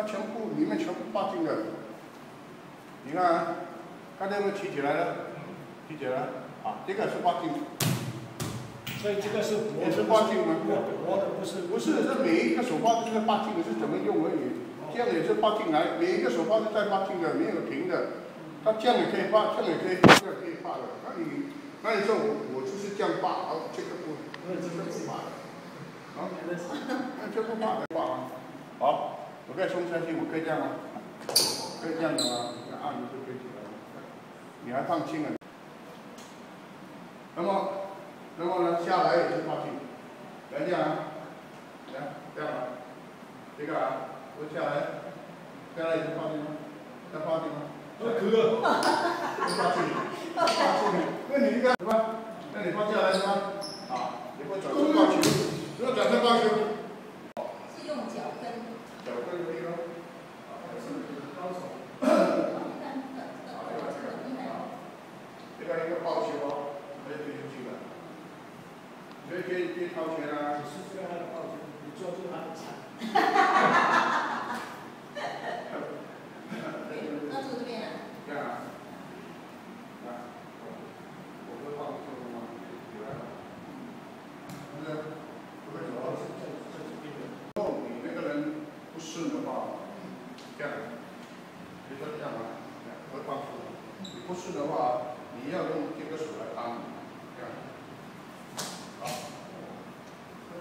它全部里面全部拔进的。你看啊，刚才有没有提起来了？提起来，啊，这个是八进。所以这个是也是八进吗？活的不是不是，是每一个手把都是八进的是怎么用而已。这样也是八进来，每一个手把是带八进的，没有平的。它这样也可以拔，这样也可以，这样可以拔的。那你，那你说我我就是这样拔，而这个不，这个不拔的。啊，那 这不拔的拔啊。好，我可以松下去，我可以这样吗？可以这样的吗？按就可以起来了。你还放轻啊？那么。那么呢，下来也是放轻，来这样啊，来这样啊，这个啊，我下来，下来也是放轻吗？再放进吗？呃，哥，放轻，放轻，那你应该什么？那你放下来是吧？啊，你会转身放球，如果转身放球，是用脚跟，脚跟可以吗？高手，这个一个抱球哦，可以推出去的。可以可以可以掏钱啊！你是这样的抱拳，你坐这边啊。这样啊，啊，我会放这个吗？有来了，不是，不会走。如果你那个人不顺的话，这样，比如说不顺的话，你要用这个手来帮，这样。好，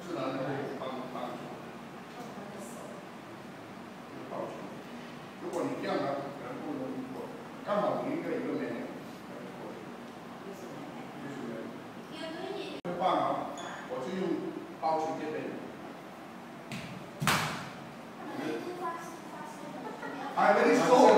自然可以帮帮助。抱球，如果你这样呢，可能不容易过，刚好你一个一个面，过去，就是没。很棒啊！我是用抱球这边。I very slow.